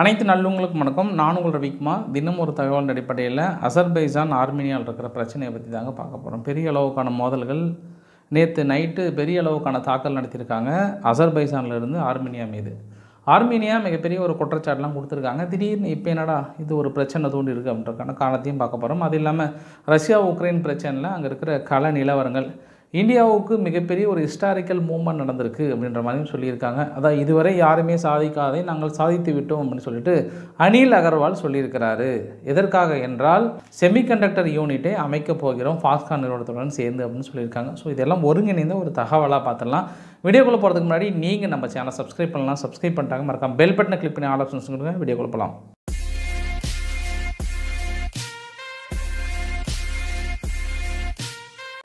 அனைத்து நல்லவங்களுக்கும் வணக்கம். நான் உங்கள் ரவிக்குமார். தினம் ஒரு தகவல் அடிப்படையில் அசர்பைசான் ஆர்மீனியாவில் இருக்கிற பிரச்சனையை பற்றி தாங்க பார்க்க போகிறோம் பெரிய அளவுக்கான மோதல்கள் நேற்று நைட்டு பெரிய அளவுக்கான தாக்கல் நடத்தியிருக்காங்க அசர்பைசான்லேருந்து ஆர்மீனியா மீது. ஆர்மீனியா மிகப்பெரிய ஒரு குற்றச்சாட்டுலாம் கொடுத்துருக்காங்க. திடீர்னு இப்போ என்னடா இது ஒரு பிரச்சனை தூண்டி இருக்குது அப்படின்றக்கான காரணத்தையும் பார்க்க போகிறோம் அது இல்லாமல் ரஷ்யா உக்ரைன் பிரச்சனையில் அங்கே இருக்கிற கள நிலவரங்கள் இந்தியாவுக்கு மிகப்பெரிய ஒரு ஹிஸ்டாரிக்கல் மூமெண்ட் நடந்திருக்கு அப்படின்ற மாதிரியும் சொல்லியிருக்காங்க. அதான் இதுவரை யாருமே சாதிக்காதே நாங்கள் சாதித்து விட்டோம் அப்படின்னு சொல்லிட்டு அனில் அகர்வால் சொல்லியிருக்கிறாரு. எதற்காக என்றால் செமிகண்டக்டர் யூனிட்டை அமைக்கப் போகிறோம் ஃபாஸ்கான் நிறுவனத்துடன் சேர்ந்து அப்படின்னு சொல்லியிருக்காங்க. ஸோ இதெல்லாம் ஒருங்கிணைந்த ஒரு தகவலாக பார்த்துடலாம். வீடியோக்குள்ளே போகிறதுக்கு முன்னாடி நீங்கள் நம்ம சேனலை சப்ஸ்கிரைப் பண்ணலாம். சப்ஸ்கிரைப் பண்ணிட்டாங்க மறக்காம பெல் பட்டனை கிளிக் பண்ணி ஆல் ஆப்ஷன்ஸ் கொடுங்க. வீடியோக்குள்ளே போகலாம்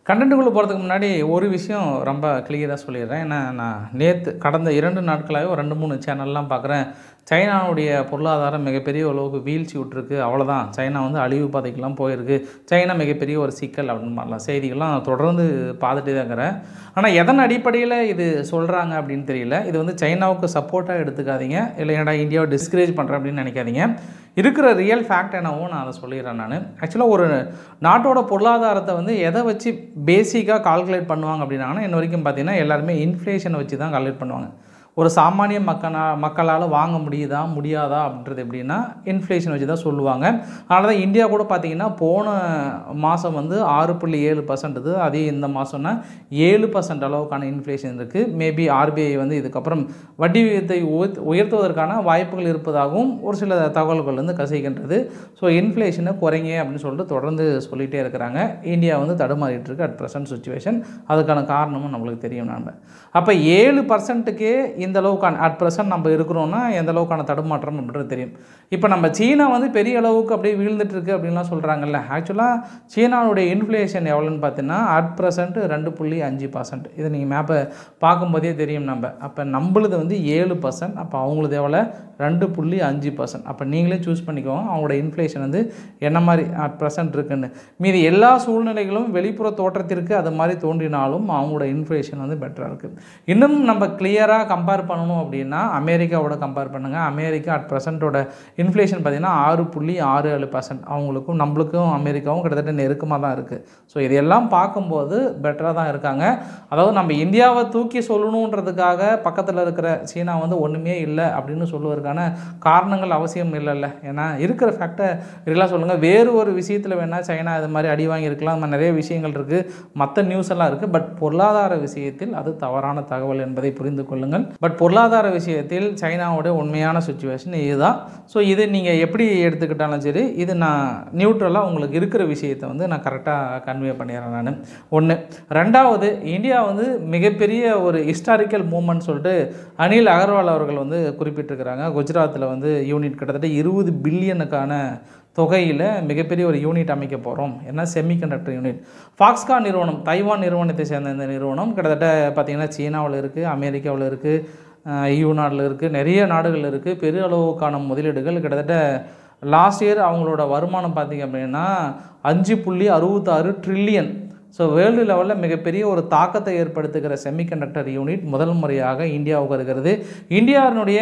கண்டென்ட்டுக்குள்ளே போகிறதுக்கு முன்னாடி ஒரு விஷயம் ரொம்ப கிளியராக சொல்லிடுறேன். ஏன்னா நான் நேற்று கடந்த இரண்டு நாட்களாகவே ஒரு ரெண்டு மூணு சேனல்லாம் பார்க்குறேன் சைனாவுடைய பொருளாதாரம் மிகப்பெரிய அளவுக்கு வீழ்ச்சி விட்டுருக்கு. அவ்வளோதான் சைனா வந்து அழிவு பாதைக்கெல்லாம் போயிருக்கு. சைனா மிகப்பெரிய ஒரு சிக்கல் அப்படின்னு மாதிரிலாம் செய்திகள்லாம் தொடர்ந்து பார்த்துட்டே தான் இருக்கிறேன். ஆனால் எதன் அடிப்படையில் இது சொல்கிறாங்க அப்படின்னு தெரியல. இது வந்து சைனாவுக்கு சப்போர்ட்டாக எடுத்துக்காதீங்க. இல்லை ஏன்டா இந்தியாவை டிஸ்கரேஜ் பண்ணுறேன் அப்படின்னு நினைக்காதீங்க. இருக்கிற ரியல் ஃபேக்ட் என்னவோ நான் அதை சொல்லிடுறேன் நான். ஆக்சுவலாக ஒரு நாட்டோட பொருளாதாரத்தை வந்து எதை வச்சு பேசிக்காக கால்குலேட் பண்ணுவாங்க அப்படின்னாங்கன்னா என்ன வரைக்கும் பார்த்தீங்கன்னா எல்லாருமே இன்ஃப்ளேஷனை வச்சு தான் கால்குலேட் பண்ணுவாங்க. ஒரு சாமானிய மக்கனா மக்களால் வாங்க முடியுதா முடியாதா அப்படின்றது எப்படின்னா இன்ஃப்ளேஷன் வச்சு தான் சொல்லுவாங்க. அதனால தான் இந்தியா கூட பார்த்தீங்கன்னா போன மாதம் வந்து ஆறு புள்ளி ஏழு பர்சன்ட் இது அதே இந்த மாதம்னா ஏழு பர்சன்ட் அளவுக்கான இன்ஃப்ளேஷன் இருக்குது மேபி ஆர்பிஐ வந்து இதுக்கப்புறம் வட்டி விகிதத்தை உயர்த்துவதற்கான வாய்ப்புகள் இருப்பதாகவும் ஒரு சில தகவல்கள் வந்து கசிக்கின்றது ஸோ இன்ஃப்ளேஷனை குறைங்க அப்படின்னு சொல்லிட்டு தொடர்ந்து சொல்லிகிட்டே இருக்கிறாங்க. இந்தியா வந்து தடுமாறிட்டு இருக்கு அட் ப்ரெசன்ட் சுச்சுவேஷன் அதுக்கான காரணமும் நம்மளுக்கு தெரியும் நம்ம அப்போ ஏழு பர்சன்ட்டுக்கே இந்த அளவுக்கான அட் ப்ரெசன்ட் நம்ம இருக்கிறோன்னா எந்த அளவுக்கான தடுமாற்றம் அப்படின்றது தெரியும். இப்போ நம்ம சீனா வந்து பெரிய அளவுக்கு அப்படியே வீழ்ந்துட்டு இருக்கு அப்படின்லாம் சொல்கிறாங்கல்ல ஆக்சுவலாக சீனாவுடைய இன்ஃப்ளேஷன் எவ்வளோன்னு பார்த்தீங்கன்னா அட் ப்ரெசன்ட் ரெண்டு புள்ளி அஞ்சு பர்சன்ட் இதை நீங்கள் மேப்பை பார்க்கும்போதே தெரியும் நம்ம. அப்போ நம்மளுது வந்து ஏழு பர்சன்ட் அப்போ அவங்களது எவ்வளோ ரெண்டு புள்ளி அஞ்சு பர்சன்ட் அப்போ நீங்களே சூஸ் பண்ணிக்கோங்க. அவங்களோட இன்ஃப்ளேஷன் வந்து என்ன மாதிரி அட் ப்ரெசன்ட் இருக்குன்னு. மீதி எல்லா சூழ்நிலைகளும் வெளிப்புற தோற்றத்திற்கு அது மாதிரி தோன்றினாலும் அவங்களோட இன்ஃப்ளேஷன் வந்து பெட்டராக இருக்குது இன்னும் நம்ம கிளியராக கம்பேர் கம்பேர் பண்ணணும் அப்படின்னா அமெரிக்காவோட கம்பேர் பண்ணுங்கள் அமெரிக்கா அட் ப்ரெசண்ட்டோட இன்ஃப்ளேஷன் பார்த்திங்கன்னா ஆறு புள்ளி ஆறு ஏழு பர்சன்ட் அவங்களுக்கும் நம்மளுக்கும் அமெரிக்காவும் கிட்டத்தட்ட நெருக்கமாக தான் இருக்குது ஸோ இதையெல்லாம் பார்க்கும்போது பெட்டராக தான் இருக்காங்க. அதாவது நம்ம இந்தியாவை தூக்கி சொல்லணுன்றதுக்காக பக்கத்தில் இருக்கிற சீனா வந்து ஒன்றுமே இல்லை அப்படின்னு சொல்லுவதற்கான காரணங்கள் அவசியம் இல்லைல்ல. ஏன்னா இருக்கிற ஃபேக்டை இதெல்லாம் சொல்லுங்கள் வேறு ஒரு விஷயத்தில் வேணால் சைனா இது மாதிரி அடி வாங்கியிருக்கலாம். நிறைய விஷயங்கள் இருக்குது மற்ற நியூஸ் எல்லாம் இருக்குது பட் பொருளாதார விஷயத்தில் அது தவறான தகவல் என்பதை புரிந்து கொள்ளுங்கள். பட் பொருளாதார விஷயத்தில் சைனாவோட உண்மையான சுச்சுவேஷன் இதுதான். ஸோ இது நீங்கள் எப்படி எடுத்துக்கிட்டாலும் சரி இது நான் நியூட்ரலாக உங்களுக்கு இருக்கிற விஷயத்தை வந்து நான் கரெக்டாக கன்வே பண்ணிடுறேன் நான். ஒன்று ரெண்டாவது இந்தியா வந்து மிகப்பெரிய ஒரு ஹிஸ்டாரிக்கல் மூமெண்ட் சொல்லிட்டு அனில் அகர்வால் அவர்கள் வந்து குறிப்பிட்டிருக்கிறாங்க. குஜராத்தில் வந்து யூனிட் கிட்டத்தட்ட இருபது பில்லியனுக்கான தொகையில் மிகப்பெரிய ஒரு யூனிட் அமைக்க போகிறோம் ஏன்னா செமிகண்டக்டர் யூனிட் ஃபாக்ஸ்கான் நிறுவனம் தைவான் நிறுவனத்தை சேர்ந்த இந்த நிறுவனம் கிட்டத்தட்ட பார்த்திங்கன்னா சீனாவில் இருக்குது அமெரிக்காவில் இருக்குது யூ நாட்டில் இருக்குது நிறைய நாடுகள் இருக்குது பெரிய அளவுக்கான முதலீடுகள் கிட்டத்தட்ட லாஸ்ட் இயர் அவங்களோட வருமானம் பார்த்திங்க அப்படின்னா அஞ்சு புள்ளி அறுபத்தாறு ட்ரில்லியன் ஸோ வேர்ல்டு லெவலில் மிகப்பெரிய ஒரு தாக்கத்தை ஏற்படுத்துகிற செமிகண்டக்டர் யூனிட் முதல் முறையாக இந்தியாவுக்கு இருக்கிறது இந்தியாவினுடைய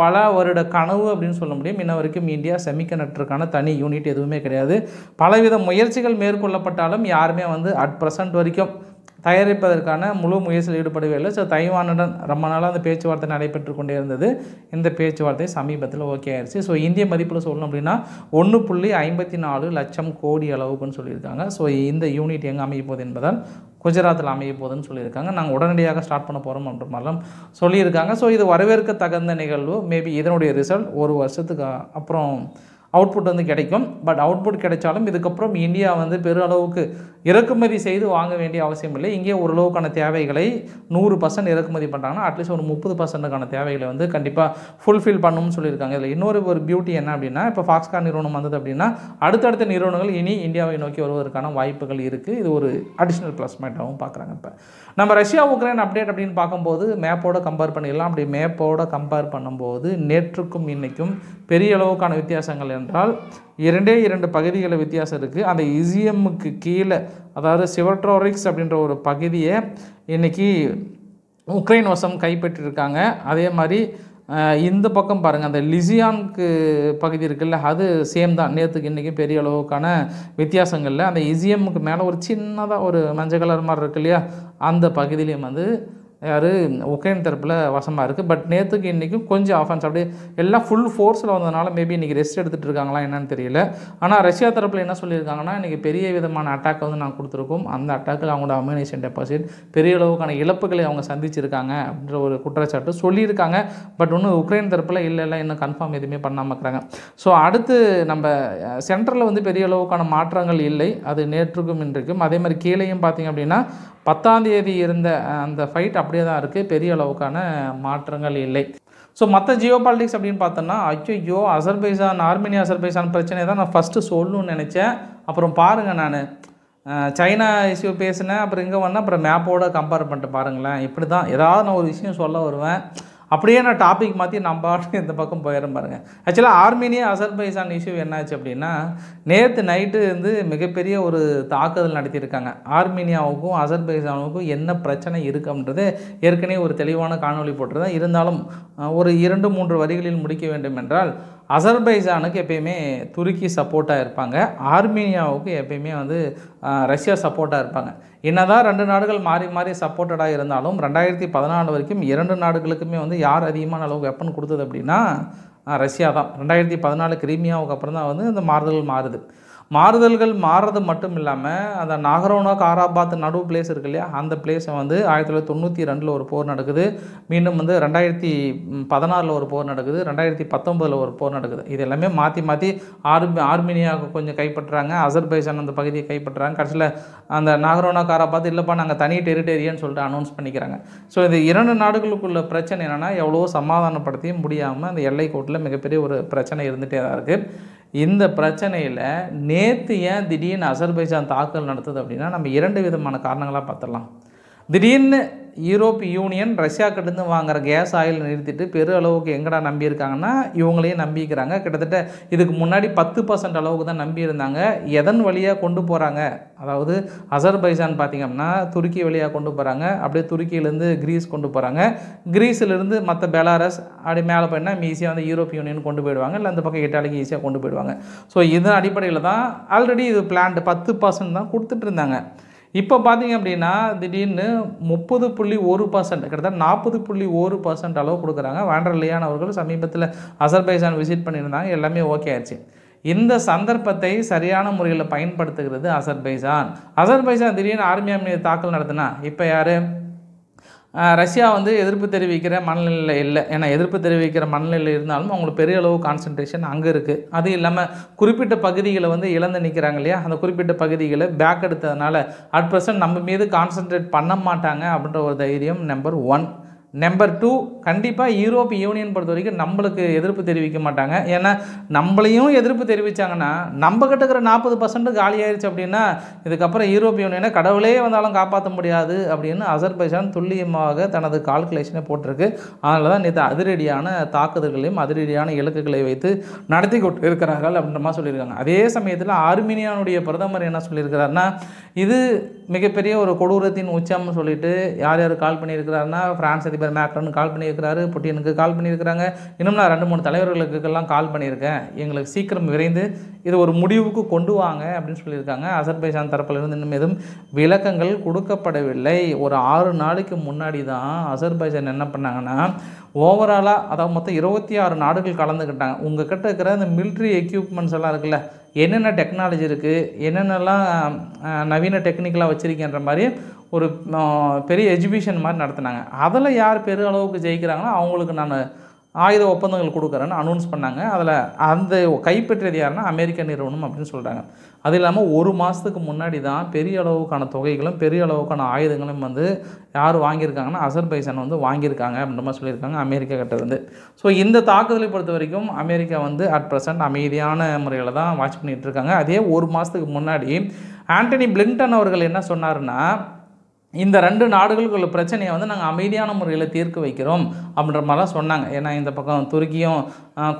பல வருட கனவு அப்படின்னு சொல்ல முடியும். இன்ன வரைக்கும் இந்தியா செமிகண்டக்டருக்கான தனி யூனிட் எதுவுமே கிடையாது. பலவித முயற்சிகள் மேற்கொள்ளப்பட்டாலும் யாருமே வந்து அட் ப்ரெசன்ட் வரைக்கும் தயாரிப்பதற்கான முழு முயற்சியில் ஈடுபடுவதில்லை ஸோ தைவானுடன் ரொம்ப நாளாக அந்த பேச்சுவார்த்தை நடைபெற்று கொண்டே இருந்தது இந்த பேச்சுவார்த்தை சமீபத்தில் ஓகே ஆயிடுச்சு ஸோ இந்திய மதிப்பில் சொல்லணும் அப்படின்னா ஒன்று புள்ளி ஐம்பத்தி நாலு லட்சம் கோடி அளவுக்குன்னு சொல்லியிருக்காங்க. ஸோ இந்த யூனிட் எங்கே அமைய போகுது என்பதால் குஜராத்தில் அமைய போகுதுன்னு சொல்லியிருக்காங்க. நாங்கள் உடனடியாக ஸ்டார்ட் பண்ண போகிறோம் அப்படின்ற மாதிரிலாம் சொல்லியிருக்காங்க. ஸோ இது வரவேற்க தகுந்த நிகழ்வு. மேபி இதனுடைய ரிசல்ட் ஒரு வருஷத்துக்கு அப்புறம் அவுட்புட் வந்து கிடைக்கும். பட் அவுட்புட் கிடைச்சாலும் இதுக்கப்புறம் இந்தியா வந்து பெரு அளவுக்கு இறக்குமதி செய்து வாங்க வேண்டிய அவசியம் இல்லை. இங்கே ஓரளவுக்கான தேவைகளை நூறு பர்சன்ட் இறக்குமதி பண்ணுறாங்கன்னா அட்லீஸ்ட் ஒரு முப்பது பர்சன்ட்டுக்கான தேவைகளை வந்து கண்டிப்பாக ஃபுல்ஃபில் பண்ணணும்னு சொல்லியிருக்காங்க. இதில் இன்னொரு ஒரு பியூட்டி என்ன அப்படின்னா இப்போ ஃபாக்ஸ்கான் நிறுவனம் வந்தது அப்படின்னா அடுத்தடுத்த நிறுவனங்கள் இனி இந்தியாவை நோக்கி வருவதற்கான வாய்ப்புகள் இருக்குது இது ஒரு அடிஷ்னல் ப்ளஸ் பாயிண்ட்டாகவும் பார்க்குறாங்க இப்போ. நம்ம ரஷ்யா உக்ரைன் அப்டேட் அப்படின்னு பார்க்கும்போது மேப்போட கம்பேர் பண்ணிடலாம். அப்படி மேப்போட கம்பேர் பண்ணும்போது நேற்றுக்கும் இன்றைக்கும் பெரிய அளவுக்கான வித்தியாசங்கள் என்றால் இரண்டே இரண்டு பகுதிகளில் வித்தியாசம் இருக்குது அந்த இசிஎம்முக்கு கீழே அதாவது சிவட்ரோரிக்ஸ் அப்படின்ற ஒரு பகுதியை இன்றைக்கி உக்ரைன் வசம் கைப்பற்றியிருக்காங்க அதே மாதிரி இந்த பக்கம் பாருங்கள் அந்த லிசியான்க்கு பகுதி இருக்குல்ல அது சேம் தான். நேற்றுக்கு இன்றைக்கும் பெரிய அளவுக்கான வித்தியாசங்கள்ல அந்த இசியமுக்கு மேலே ஒரு சின்னதாக ஒரு மஞ்சள் கலர் மாதிரி இருக்கு இல்லையா? அந்த பகுதியிலையும் வந்து யார்? உக்ரைன் தரப்பில் வசமாக இருக்குது பட் நேற்றுக்கு இன்றைக்கும் கொஞ்சம் ஆஃபன்ஸ் அப்படியே எல்லாம் ஃபுல் ஃபோர்ஸில் வந்ததுனால மேபி இன்றைக்கி ரெஸ்ட் எடுத்துகிட்டு இருக்காங்களா என்னன்னு தெரியல. ஆனால் ரஷ்யா தரப்பில் என்ன சொல்லியிருக்காங்கன்னா இன்றைக்கி பெரிய விதமான அட்டாக் வந்து நான் கொடுத்துருக்கோம். அந்த அட்டாக்கில் அவங்களோட அம்யூனேஷன் டெபாசிட் பெரிய அளவுக்கான இழப்புகளை அவங்க சந்திச்சிருக்காங்க அப்படின்ற ஒரு குற்றச்சாட்டு சொல்லியிருக்காங்க. பட் ஒன்று உக்ரைன் தரப்பில் இல்லை இல்லை இன்னும் கன்ஃபார்ம் எதுவுமே பண்ணாமல் இருக்கிறாங்க. ஸோ அடுத்து நம்ம சென்ட்ரலில் வந்து பெரிய அளவுக்கான மாற்றங்கள் இல்லை. அது நேற்றுக்கும் இன்றைக்கும். அதே மாதிரி கீழேயும் பார்த்தீங்க அப்படின்னா பத்தாம் தேதி இருந்த அந்த ஃபைட் அப்படி அப்படியே தான் இருக்குது பெரிய அளவுக்கான மாற்றங்கள் இல்லை. ஸோ மற்ற ஜியோ பாலிட்டிக்ஸ் அப்படின்னு பார்த்தோன்னா ஐயோ அசர்பைசான் ஆர்மேனியா அசர்பைசான் பிரச்சனை தான் நான் ஃபஸ்ட்டு சொல்லணும்னு நினச்சேன். அப்புறம் பாருங்கள் நான். சைனா இஷ்யூ பேசினேன் அப்புறம் இங்கே வந்தால் அப்புறம் மேப்போட கம்பேர் பண்ணிட்டு பாருங்களேன். இப்படி தான் ஏதாவது நான் ஒரு விஷயம் சொல்ல வருவேன். அப்படியே நான் டாபிக் மாற்றி நம்ம பாட்டு இந்த பக்கம் போயிடும் பாருங்கள் ஆக்சுவலாக ஆர்மீனியா அசர்பைசான் இஷ்யூ என்னாச்சு அப்படின்னா நேற்று நைட்டு வந்து மிகப்பெரிய ஒரு தாக்குதல் நடத்தியிருக்காங்க. ஆர்மீனியாவுக்கும் அசர்பைசானுக்கும் என்ன பிரச்சனை இருக்குது அப்படின்றது ஏற்கனவே ஒரு தெளிவான காணொளி போட்டிருந்தேன் இருந்தாலும் ஒரு இரண்டு மூன்று வரிகளில் முடிக்க வேண்டும் என்றால் அசர்பைசானுக்கு எப்பயுமே துருக்கி சப்போர்ட்டாக இருப்பாங்க. ஆர்மீனியாவுக்கு எப்பயுமே வந்து ரஷ்யா சப்போர்ட்டாக இருப்பாங்க. என்னதான் ரெண்டு நாடுகள் மாறி மாறி சப்போர்ட்டடாக இருந்தாலும் ரெண்டாயிரத்தி பதினாலு வரைக்கும் இரண்டு நாடுகளுக்குமே வந்து யார் அதிகமான அளவுக்கு வெப்பன் கொடுத்தது அப்படின்னா ரஷ்யா தான். ரெண்டாயிரத்தி பதினாலு கிரீமியாவுக்கு அப்புறம் தான் வந்து இந்த மாறுதல் மாறுது. மாறுதல்கள் மாறுறது மட்டும் இல்லாமல் அந்த நாகரோனா காராபாத் நடு பிளேஸ் இருக்கு இல்லையா? அந்த பிளேஸை வந்து ஆயிரத்தி தொள்ளாயிரத்தி தொண்ணூற்றி ரெண்டில் ஒரு போர் நடக்குது. மீண்டும் வந்து ரெண்டாயிரத்தி பதினாறில் ஒரு போர் நடக்குது. ரெண்டாயிரத்தி பத்தொம்பதில் ஒரு போர் நடக்குது. இது எல்லாமே மாற்றி மாற்றி ஆர்மி ஆர்மீனியாவுக்கு கொஞ்சம் கைப்பற்றுறாங்க. அசர்பைசான் அந்த பகுதியை கைப்பற்றுறாங்க. கடைசியில் அந்த நாகரோனா காராபாத் இல்லைப்பா நாங்கள் தனி டெரிட்டேரியன்னு சொல்லிட்டு அனௌன்ஸ் பண்ணிக்கிறாங்க. ஸோ இது இரண்டு நாடுகளுக்குள்ள பிரச்சனை என்னென்னா எவ்வளோ சமாதானப்படுத்தியும் முடியாமல் அந்த எல்லை கோட்டில் மிகப்பெரிய ஒரு பிரச்சனை இருந்துகிட்டே தான் இருக்குது இந்த பிரச்சனையில் நேற்று ஏன் திடீர்னு அசர்பைஜான் தாக்குதல் நடத்துது அப்படின்னா நம்ம இரண்டு விதமான காரணங்களாக பார்த்துடலாம். திடீர்னு யூரோப் யூனியன் ரஷ்யா கிட்டேருந்து வாங்குற கேஸ் ஆயில் நிறுத்திட்டு பெரு அளவுக்கு எங்கடா நம்பியிருக்காங்கன்னா இவங்களையும் நம்பிக்கிறாங்க. கிட்டத்தட்ட இதுக்கு முன்னாடி பத்து பர்சன்ட் அளவுக்கு தான் நம்பி இருந்தாங்க எதன் வழியாக கொண்டு போகிறாங்க அதாவது அசர்பைசான் பார்த்திங்கன்னா துருக்கி வழியாக கொண்டு போகிறாங்க அப்படியே துருக்கியிலேருந்து கிரீஸ் கொண்டு போகிறாங்க கிரீஸிலிருந்து மற்ற பெலாரஸ் அப்படி மேலே போயினா ஈஸியாக வந்து யூரோப் யூனியன் கொண்டு போயிடுவாங்க. இல்லை அந்த பக்கம் இட்டாலிக்கு ஈஸியாக கொண்டு போயிடுவாங்க. ஸோ இதன் அடிப்படையில் தான் ஆல்ரெடி இது பிளான்ட் பத்து பர்சன்ட் தான் கொடுத்துட்டு இருந்தாங்க. இப்போ பார்த்தீங்க அப்படின்னா திடீர்னு முப்பது புள்ளி ஒரு பர்சன்ட் கிட்டத்தட்ட நாற்பது புள்ளி ஒரு பர்சன்ட் அளவு கொடுக்குறாங்க. வேண்டர்லியான் அவர்கள் சமீபத்தில் அசர்பைசான் விசிட் பண்ணியிருந்தாங்க. எல்லாமே ஓகே ஆயிடுச்சு இந்த சந்தர்ப்பத்தை சரியான முறையில் பயன்படுத்துகிறது அசர்பைசான் அசர்பைசான் திடீர்னு ஆர்மி மீது தாக்கல் நடத்தினா இப்போ யார்? ரஷ்யா வந்து எதிர்ப்பு தெரிவிக்கிற மனநிலையில் இல்லை. ஏன்னா எதிர்ப்பு தெரிவிக்கிற மனநிலையில் இருந்தாலும் அவங்களுக்கு பெரிய அளவு கான்சன்ட்ரேஷன் அங்கே இருக்குது அது இல்லாமல் குறிப்பிட்ட பகுதிகளை வந்து இழந்து நிற்கிறாங்க இல்லையா? அந்த குறிப்பிட்ட பகுதிகளை பேக் எடுத்ததுனால அட் ப்ரெசன்ட் நம்ம மீது கான்சன்ட்ரேட் பண்ண மாட்டாங்க அப்படின்ற ஒரு தைரியம் நம்பர் ஒன் நம்பர் டூ கண்டிப்பாக யூரோப் யூனியன் பொறுத்த வரைக்கும் நம்மளுக்கு எதிர்ப்பு தெரிவிக்க மாட்டாங்க. ஏன்னா நம்மளையும் எதிர்ப்பு தெரிவித்தாங்கன்னா நம்ம கிட்டக்கிற இருக்கிற நாற்பது பர்சன்ட் காலி ஆயிடுச்சு அப்படின்னா இதுக்கப்புறம் யூரோப் யூனியனை கடவுளே வந்தாலும் காப்பாற்ற முடியாது அப்படின்னு அசர்பைஜான் துல்லியமாக தனது கால்குலேஷனை போட்டிருக்கு. அதனால தான் நேற்று அதிரடியான தாக்குதல்களையும் அதிரடியான இலக்குகளை வைத்து நடத்தி கொண்டு இருக்கிறார்கள் அப்படின்ற மாதிரி சொல்லியிருக்காங்க. அதே சமயத்தில் ஆர்மீனியானுடைய பிரதமர் என்ன சொல்லியிருக்கிறாருன்னா இது மிகப்பெரிய ஒரு கொடூரத்தின் உச்சம்னு சொல்லிட்டு யார் யார் கால் பண்ணியிருக்கிறாருன்னா ஃப்ரான்ஸ் அதிபர் மேக்ரன் கால் பண்ணியிருக்கிறாரு புட்டினுக்கு கால் பண்ணியிருக்கிறாங்க. இன்னும் நான் ரெண்டு மூணு தலைவர்களுக்கெல்லாம் கால் பண்ணியிருக்கேன். எங்களுக்கு சீக்கிரம் விரைந்து இது ஒரு முடிவுக்கு கொண்டு வாங்க அப்படின்னு சொல்லியிருக்காங்க. அசர்பைஜான் தரப்பிலிருந்து இன்னும் எதுவும் விளக்கங்கள் கொடுக்கப்படவில்லை. ஒரு ஆறு நாளைக்கு முன்னாடி தான் அசர்பைஜான் என்ன பண்ணாங்கன்னா ஓவராலாக அதாவது மொத்தம் இருபத்தி ஆறு நாடுகள் கலந்துக்கிட்டாங்க. உங்கள் கிட்ட இருக்கிற அந்த மிலிட்ரி எக்யூப்மெண்ட்ஸ் எல்லாம் இருக்குல்ல என்னென்ன டெக்னாலஜி இருக்குது என்னென்னலாம் நவீன டெக்னிக்கலாக வச்சுருக்கேன்ற மாதிரி ஒரு பெரிய எஜிபிஷன் மாதிரி நடத்தினாங்க. அதில் யார் பெரு அளவுக்கு ஜெயிக்கிறாங்களோ அவங்களுக்கு நான் ஆயுத ஒப்பந்தங்கள் கொடுக்குறேன்னு அனௌன்ஸ் பண்ணாங்க. அதில் அந்த கைப்பற்றியது யாருன்னா அமெரிக்க நிறுவனம் அப்படின்னு சொல்கிறாங்க அது இல்லாமல் ஒரு மாதத்துக்கு முன்னாடி தான் பெரிய அளவுக்கான தொகைகளும் பெரிய அளவுக்கான ஆயுதங்களும் வந்து யார் வாங்கியிருக்காங்கன்னா அசர்பைசான் வந்து வாங்கியிருக்காங்க அப்படின்ற மாதிரி சொல்லியிருக்காங்க அமெரிக்கா கிட்டேருந்து ஸோ இந்த தாக்குதலை பொறுத்த வரைக்கும் அமெரிக்கா வந்து அட் ப்ரெசன்ட் அமைதியான முறையில் தான் வாட்ச் பண்ணிகிட்டு இருக்காங்க. அதே ஒரு மாதத்துக்கு முன்னாடி ஆண்டனி பிளிங்டன் அவர்கள் என்ன சொன்னார்னா இந்த ரெண்டு நாடுகளுக்குள்ள பிரச்சனையை வந்து நாங்கள் அமைதியான முறையில் தீர்க்க வைக்கிறோம் அப்படின்ற மாதிரிலாம் சொன்னாங்க. ஏன்னா இந்த பக்கம் துருக்கியும்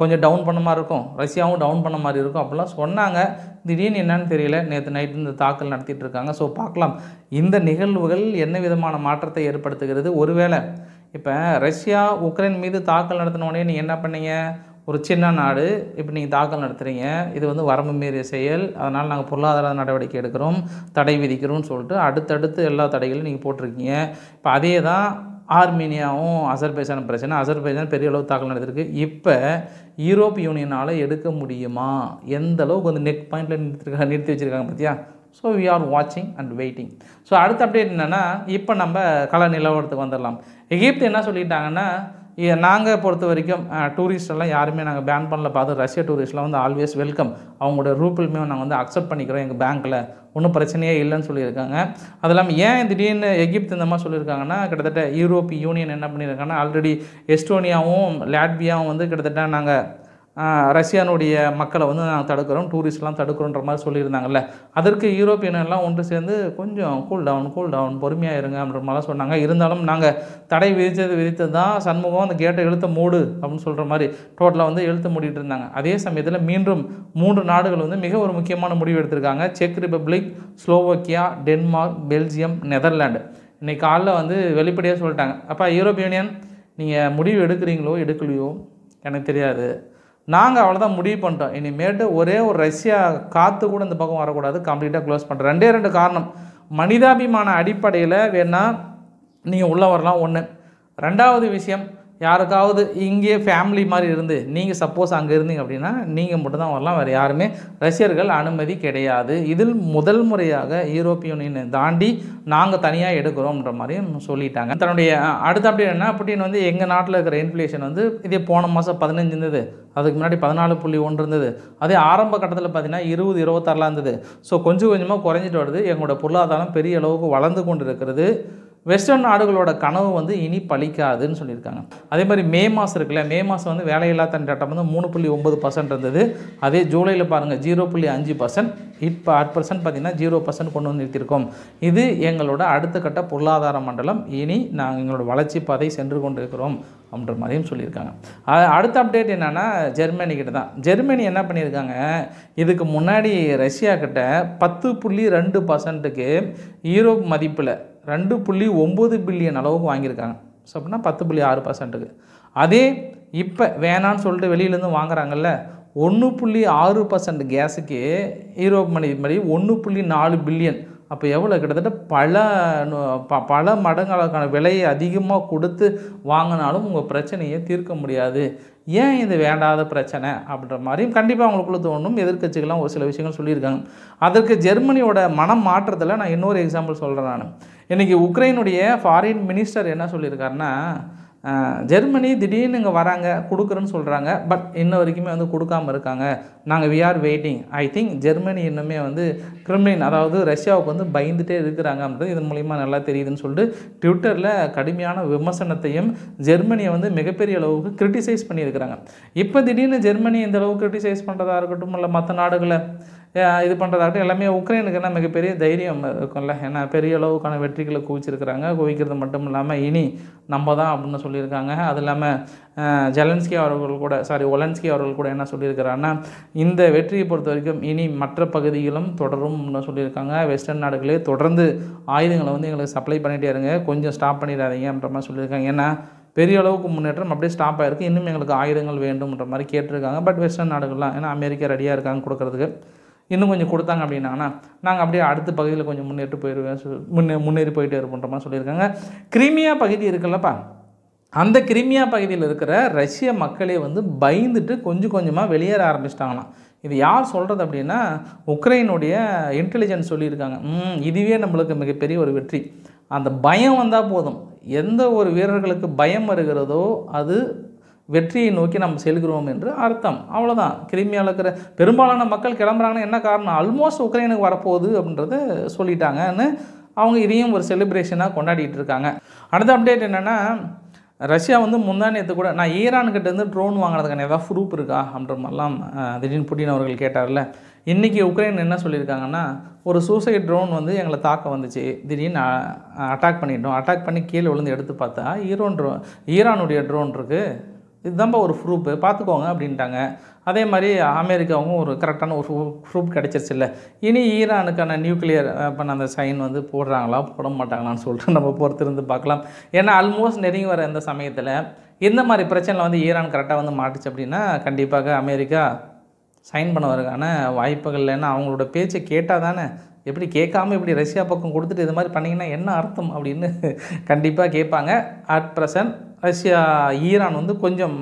கொஞ்சம் டவுன் பண்ண மாதிரி இருக்கும். ரஷ்யாவும் டவுன் பண்ண மாதிரி இருக்கும். அப்படிலாம் சொன்னாங்க. திடீர்னு என்னன்னு தெரியல. நேற்று நைட்டு இந்த தாக்கல் நடத்திட்டு இருக்காங்க. ஸோ பார்க்கலாம். இந்த நிகழ்வுகள் என்ன விதமான மாற்றத்தை ஏற்படுத்துகிறது? ஒருவேளை இப்போ ரஷ்யா உக்ரைன் மீது தாக்கல் நடத்தின உடனே நீங்கள் என்ன பண்ணீங்க? ஒரு சின்ன நாடு. இப்போ நீங்கள் தாக்கல் நடத்துகிறீங்க இது வந்து வரம்பு மீறிய செயல். அதனால் நாங்கள் பொருளாதார நடவடிக்கை எடுக்கிறோம். தடை விதிக்கிறோம்னு சொல்லிட்டு அடுத்தடுத்து எல்லா தடைகளையும் நீங்கள் போட்டிருக்கீங்க. இப்போ அதே தான் ஆர்மீனியாவும் அசர்பைஜான் பிரச்சனை. அசர்பைசான் பெரிய அளவு தாக்கல் நடத்திருக்கு. இப்போ யூரோப் யூனியனால் எடுக்க முடியுமா? எந்த அளவுக்கு வந்து நெட் பாயிண்டில் நிறுத்திருக்காங்க நிறுத்தி வச்சுருக்காங்க பார்த்தியா ஸோ வி ஆர் வாட்சிங் அண்ட் வெயிட்டிங் ஸோ அடுத்த அப்டேட் என்னென்னா இப்போ நம்ம கல நிலவரத்துக்கு வந்துடலாம் எகிப்து என்ன சொல்லிட்டாங்கன்னா நாங்கள் பொறுத்த வரைக்கும் டூரிஸ்டெல்லாம் யாருமே நாங்கள் பேன் பண்ணல. பார்த்து ரஷ்ய டூரிஸ்ட்லாம் வந்து ஆல்வேஸ் வெல்கம் அவங்களோட ரூபிள்மே நாங்கள் வந்து அக்செப்ட் பண்ணிக்கிறோம் எங்கள் பேங்க்கில் ஒன்றும் பிரச்சனையே இல்லைன்னு சொல்லியிருக்காங்க. அது இல்லாமல் ஏன் திடீர்னு எகிப்து இந்த மாதிரி சொல்லியிருக்காங்கன்னா கிட்டத்தட்ட யூரோப் யூனியன் என்ன பண்ணியிருக்காங்கன்னா ஆல்ரெடி எஸ்டோனியாவும் லாட்வியாவும் வந்து கிட்டத்தட்ட நாங்கள் ரஷ்யானுடைய மக்களை வந்து நாங்கள் தடுக்கிறோம் டூரிஸ்ட்லாம் தடுக்கிறோன்ற மாதிரி சொல்லியிருந்தாங்கல்ல. அதற்கு யூரோப்பியனெல்லாம் ஒன்று சேர்ந்து கொஞ்சம் கூல் டவுன் கூல் டவுன் பொறுமையாக இருங்க அப்படின்ற மாதிரிலாம் சொன்னாங்க. இருந்தாலும் நாங்கள் தடை விதித்தது விதித்தது தான் சண்முகம் அந்த கேட்டை இழுத்த மூடு அப்படின்னு சொல்கிற மாதிரி டோட்டலாக வந்து எழுத்து மூடிட்டு இருந்தாங்க. அதே சமயத்தில் மீண்டும் மூன்று நாடுகள் வந்து மிக ஒரு முக்கியமான முடிவு எடுத்திருக்காங்க. Check Republic Slovakia Denmark Belgium Netherland இன்றைக்கி காலைல வந்து வெளிப்படையாக சொல்லிட்டாங்க. அப்போ யூரோப் யூனியன் நீங்கள் முடிவு எடுக்கிறீங்களோ எடுக்கலையோ எனக்கு தெரியாது. நாங்கள் அவ்வளோதான் முடிவு பண்ணிட்டோம். இனிமேட்டு ஒரே ஒரு ரஷ்யா காற்று கூட இந்த பக்கம் வரக்கூடாது. கம்ப்ளீட்டாக க்ளோஸ் பண்ணுறோம் ரெண்டே ரெண்டு காரணம். மனிதாபிமான அடிப்படையில் வேணால் நீங்கள் உள்ளே வரலாம். ஒன்று ரெண்டாவது விஷயம் யாருக்காவது இங்கே ஃபேமிலி மாதிரி இருந்து நீங்கள் சப்போஸ் அங்கே இருந்தீங்க அப்படின்னா நீங்கள் மட்டும்தான் வரலாம். வேறு யாருமே ரஷ்யர்கள் அனுமதி கிடையாது. இதில் முதல் முறையாக யூரோப்பிய யூனியனை தாண்டி நாங்கள் தனியாக எடுக்கிறோம்ன்ற மாதிரியும் சொல்லிட்டாங்க. தன்னுடைய அடுத்த அப்படி என்ன? புட்டின் வந்து எங்கள் நாட்டில் இருக்கிற இன்ஃப்ளேஷன் வந்து இதே போன மாதம் பதினஞ்சு இருந்தது. அதுக்கு முன்னாடி பதினாலு புள்ளி ஒன்று இருந்தது. அதே ஆரம்ப கட்டத்தில் பார்த்தீங்கன்னா இருபது இருபத்தாறுலாம் இருந்தது. ஸோ கொஞ்சம் கொஞ்சமாக குறைஞ்சிட்டு வருது. எங்களோட பொருளாதாரம் பெரிய அளவுக்கு வளர்ந்து கொண்டு இருக்கிறது வெஸ்டர்ன் நாடுகளோட கனவு வந்து இனி பழிக்காதுன்னு சொல்லியிருக்காங்க. அதே மாதிரி மே மாதம் இருக்குல்ல மே மாதம் வந்து வேலையில்லா திண்டாட்டம் வந்து மூணு புள்ளி ஒம்பது பர்சன்ட் இருந்தது. அதே ஜூலையில் பாருங்கள் ஜீரோ புள்ளி அஞ்சு பர்சன்ட் இப்போ அட் பர்சன்ட் பார்த்திங்கன்னா ஜீரோ பர்சன்ட் கொண்டு வந்து நிறுத்தியிருக்கோம். இது எங்களோட அடுத்த கட்ட பொருளாதார மண்டலம். இனி நாங்கள் எங்களோட வளர்ச்சி பாதை சென்று கொண்டிருக்கிறோம். அப்படின்ற மாதிரியும் சொல்லியிருக்காங்க. அடுத்த அப்டேட் என்னென்னா ஜெர்மனி கிட்ட தான். ஜெர்மனி என்ன பண்ணியிருக்காங்க? இதுக்கு முன்னாடி ரஷ்யா கிட்ட பத்து புள்ளி ரெண்டு பர்சன்ட்டுக்கு யூரோப் மதிப்பில் ரெண்டு புள்ளி ஒம்பது பில்லியன் அளவுக்கு வாங்கியிருக்காங்க. ஸோ அப்படின்னா பத்து புள்ளி ஆறு பர்சன்ட்டுக்கு. அதே இப்போ வேணான்னு சொல்லிட்டு வெளியிலேருந்து வாங்குறாங்கல்ல ஒன்று புள்ளி ஆறு பர்சன்ட் கேஸுக்கு யூரோப் மணி மாதிரி ஒன்று புள்ளி நாலு பில்லியன் அப்போ எவ்வளோ கிட்டத்தட்ட பல ப பல மடங்களுக்கான விலையை அதிகமாக கொடுத்து வாங்கினாலும் உங்கள் பிரச்சனையை தீர்க்க முடியாது. ஏன் இது வேண்டாத பிரச்சனை? அப்படின்ற மாதிரியும் கண்டிப்பாக அவங்களுக்குள்ள தோணும். எதிர்க்கட்சிகள்லாம் ஒரு சில விஷயங்கள் சொல்லியிருக்காங்க. அதற்கு ஜெர்மனியோட மனம் மாற்றத்தில் நான் இன்னொரு எக்ஸாம்பிள் சொல்கிறேன் நான். இன்றைக்கி உக்ரைனுடைய ஃபாரின் மினிஸ்டர் என்ன சொல்லியிருக்காருன்னா ஜெர்மனி திடீர்னு இங்கே வராங்க கொடுக்குறேன்னு சொல்கிறாங்க பட் இன்ன வரைக்குமே வந்து கொடுக்காம இருக்காங்க. நாங்கள் we are waiting I think Germany இன்னுமே வந்து கிரிம்லின் அதாவது ரஷ்யாவுக்கு வந்து பயந்துட்டே இருக்கிறாங்க அப்படின்றது இதன் மூலிமா நல்லா தெரியுதுன்னு சொல்லிட்டு ட்விட்டரில் கடுமையான விமர்சனத்தையும் ஜெர்மனியை வந்து மிகப்பெரிய அளவுக்கு கிரிட்டிசைஸ் பண்ணியிருக்கிறாங்க. இப்போ திடீர்னு ஜெர்மனி இந்த அளவுக்கு கிரிட்டிசைஸ் பண்ணுறதா இருக்கட்டும் இல்லை மற்ற நாடுகளை இது பண்ணுறதாகட்டும் எல்லாமே உக்ரைனுக்கு என்ன மிகப்பெரிய தைரியம் இருக்கும்ல? ஏன்னா பெரிய அளவுக்கான வெற்றிகளை குவிச்சிருக்கிறாங்க. குவிக்கிறது மட்டும் இல்லாமல் இனி நம்ம தான் அப்படின்னு சொல்லியிருக்காங்க. அது இல்லாமல் ஜெலன்ஸ்கி அவர்கள் கூட சாரி ஒலன்ஸ்கி அவர்கள் கூட என்ன சொல்லியிருக்கிறாங்கன்னா இந்த வெற்றியை பொறுத்த வரைக்கும் இனி மற்ற பகுதிகளும் தொடரும்னு சொல்லியிருக்காங்க. வெஸ்டர்ன் நாடுகளே தொடர்ந்து ஆயுதங்களை வந்து எங்களுக்கு சப்ளை பண்ணிகிட்டே இருங்க. கொஞ்சம் ஸ்டாப் பண்ணிடாதீங்கன்ற மாதிரி சொல்லியிருக்காங்க. ஏன்னா பெரிய அளவுக்கு முன்னேற்றம் அப்படியே ஸ்டாப் ஆகிருக்கு இன்னும் எங்களுக்கு ஆயுதங்கள் வேண்டும்ன்ற மாதிரி கேட்டிருக்காங்க. பட் வெஸ்டர்ன் நாடுகள்லாம் ஏன்னா அமெரிக்கா ரெடியாக இருக்காங்க கொடுக்குறதுக்கு. இன்னும் கொஞ்சம் கொடுத்தாங்க அப்படின்னாங்கன்னா நாங்கள் அப்படியே அடுத்த பகுதியில் கொஞ்சம் முன்னேற்று போயிடுவேன் முன்னே முன்னேறி போயிட்டே இருப்போன்ற மாதிரி சொல்லியிருக்காங்க. கிரிமியா பகுதி இருக்குல்லப்பா. அந்த கிரிமியா பகுதியில் இருக்கிற ரஷ்ய மக்களே வந்து பயந்துட்டு கொஞ்சம் கொஞ்சமாக வெளியேற ஆரம்பிச்சிட்டாங்களாம். இது யார் சொல்கிறது அப்படின்னா உக்ரைனுடைய இன்டெலிஜென்ஸ் சொல்லியிருக்காங்க. இதுவே நம்மளுக்கு மிகப்பெரிய ஒரு வெற்றி. அந்த பயம் வந்தால் போதும். எந்த ஒரு வீரர்களுக்கு பயம் வருகிறதோ அது வெற்றியை நோக்கி நம்ம செல்கிறோம் என்று அர்த்தம். அவ்வளோதான் கிரிமியாவில் இருக்கிற பெரும்பாலான மக்கள் கிளம்புறாங்கன்னா என்ன காரணம்? ஆல்மோஸ்ட் உக்ரைனுக்கு வரப்போகுது அப்படின்றத சொல்லிட்டாங்கன்னு அவங்க இதையும் ஒரு செலிப்ரேஷனாக கொண்டாடிட்டு இருக்காங்க. அடுத்த அப்டேட் என்னென்னா ரஷ்யா வந்து முந்தானியத்து கூட நான் ஈரான்கிட்டேருந்து ட்ரோன் வாங்கினதுக்கான ஏதாவது ப்ரூப் இருக்கா? அப்படின்ற மாதிரிலாம் திடீர்னு புட்டின் அவர்கள் கேட்டார்ல. இன்றைக்கி உக்ரைன் என்ன சொல்லியிருக்காங்கன்னா ஒரு சூசைட் ட்ரோன் வந்து எங்களை தாக்க வந்துச்சு. திடீர்னு அட்டாக் பண்ணிட்டோம். அட்டாக் பண்ணி கீழே விழுந்து எடுத்து பார்த்தா ஈரோன் ட்ரோ ஈரானுடைய ட்ரோன் இருக்குது இதுதான்ப்பா ஒரு ப்ரூஃபு பார்த்துக்கோங்க அப்படின்ட்டாங்க. அதே மாதிரி அமெரிக்காவும் ஒரு கரெக்டான ஒரு ப்ரூஃப் கிடச்சிருச்சு இல்லை இனி ஈரானுக்கான நியூக்ளியர் பண்ண அந்த சைன் வந்து போடுறாங்களா போட மாட்டாங்களான்னு சொல்லிட்டு நம்ம பொறுத்திருந்து பார்க்கலாம். ஏன்னா ஆல்மோஸ்ட் நெருங்கி வர இந்த சமயத்தில் இந்த மாதிரி பிரச்சனையில் வந்து ஈரான் கரெக்டாக வந்து மாட்டுச்சு அப்படின்னா கண்டிப்பாக அமெரிக்கா சைன் பண்ணுவதற்கான வாய்ப்புகள் இல்லைன்னா அவங்களோட பேச்சை கேட்டால் தானே எப்படி கேட்காம இப்படி ரஷ்யா பக்கம் கொடுத்துட்டு இது மாதிரி பண்ணிங்கன்னா என்ன அர்த்தம் அப்படின்னு கண்டிப்பாக கேட்பாங்க. அட் ப்ரெசன்ட் ரஷ்யா ஈரான் வந்து கொஞ்சம்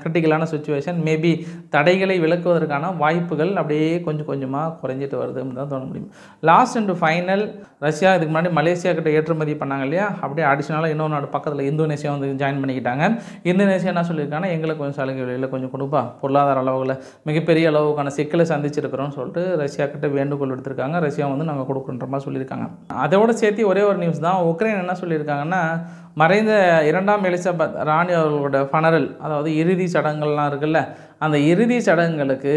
கிரிட்டிக்கலான சுச்சுவேஷன் மேபி தடைகளை விளக்குவதற்கான வாய்ப்புகள் அப்படியே கொஞ்சம் கொஞ்சமாக குறைஞ்சிட்டு வருது அப்படின்னு தான் தோண முடியும். லாஸ்ட் அண்ட் ஃபைனல் ரஷ்யா இதுக்கு முன்னாடி மலேசியா கிட்ட ஏற்றுமதி பண்ணாங்க இல்லையா? அப்படியே அடிஷ்னலாக இன்னொரு நாடு பக்கத்தில் இந்தோனேஷியா வந்து ஜாயின் பண்ணிக்கிட்டாங்க. இந்தோனேஷியா என்ன சொல்லியிருக்காங்கன்னா எங்களுக்கு கொஞ்சம் சலுகை விலையில் கொஞ்சம் கொடுப்பா. பொருளாதார அளவில் மிகப்பெரிய அளவுக்கான சிக்கலை சந்திச்சிருக்கிறோம்னு சொல்லிட்டு ரஷ்யா கிட்ட வேண்டுகோள் எடுத்திருக்காங்க ரஷ்யா வந்து நாங்கள் கொடுக்குன்ற மாதிரி சொல்லியிருக்காங்க. அதோட சேர்த்து ஒரே ஒரு நியூஸ் தான். உக்ரைன் என்ன சொல்லியிருக்காங்கன்னா மறைந்த இரண்டாம் எலிசபெத் ராணி அவர்களோட ஃபனரல் அதாவது இறுதி சடங்குகள்லாம் இருக்குல்ல அந்த இறுதி சடங்குகளுக்கு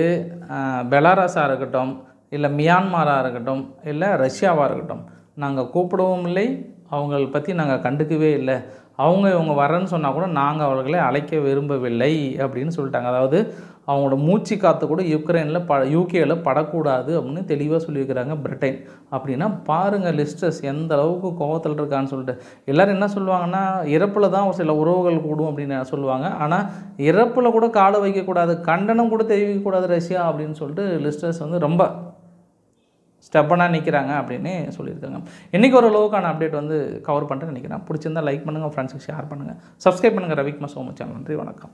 பெலாரஸாக இருக்கட்டும் இல்லை மியான்மாராக இருக்கட்டும் இல்லை ரஷ்யாவாக இருக்கட்டும் நாங்கள் கூப்பிடவும் இல்லை அவங்கள பற்றி நாங்கள் கண்டுக்கவே இல்லை. அவங்க இவங்க வரேன்னு சொன்னால் கூட நாங்கள் அவர்களை அழைக்க விரும்பவில்லை அப்படின்னு சொல்லிட்டாங்க. அதாவது அவங்களோட மூச்சு காற்று கூட யுக்ரைனில் ப யூகேயில் படக்கூடாது அப்படின்னு தெளிவாக சொல்லியிருக்கிறாங்க பிரிட்டன். அப்படின்னா பாருங்கள் லிஸ்டர்ஸ் எந்த அளவுக்கு கோவத்தில் இருக்கான்னு சொல்லிட்டு. எல்லோரும் என்ன சொல்லுவாங்கன்னா இறப்பில் தான் ஒரு சில உறவுகள் கூடும் அப்படின்னு சொல்லுவாங்க. ஆனால் இறப்பில் கூட காடு வைக்கக்கூடாது கண்டனம் கூட தெரிவிக்கக்கூடாது ரஷ்யா அப்படின்னு சொல்லிட்டு லிஸ்டர்ஸ் வந்து ரொம்ப ஸ்டெப்பனாக நிற்கிறாங்க அப்படின்னு சொல்லியிருக்காங்க. இன்றைக்கி ஒரு லோவுக்கான அப்டேட் வந்து கவர் பண்ணுறேன் நினைக்கிறேன். பிடிச்சிருந்தா லைக் பண்ணுங்கள் ஃப்ரெண்ட்ஸுக்கு ஷேர் பண்ணுங்கள் சப்ஸ்கிரைப் பண்ணுங்கள் ரவிக்குமார் சோமச்சான் நன்றி வணக்கம்.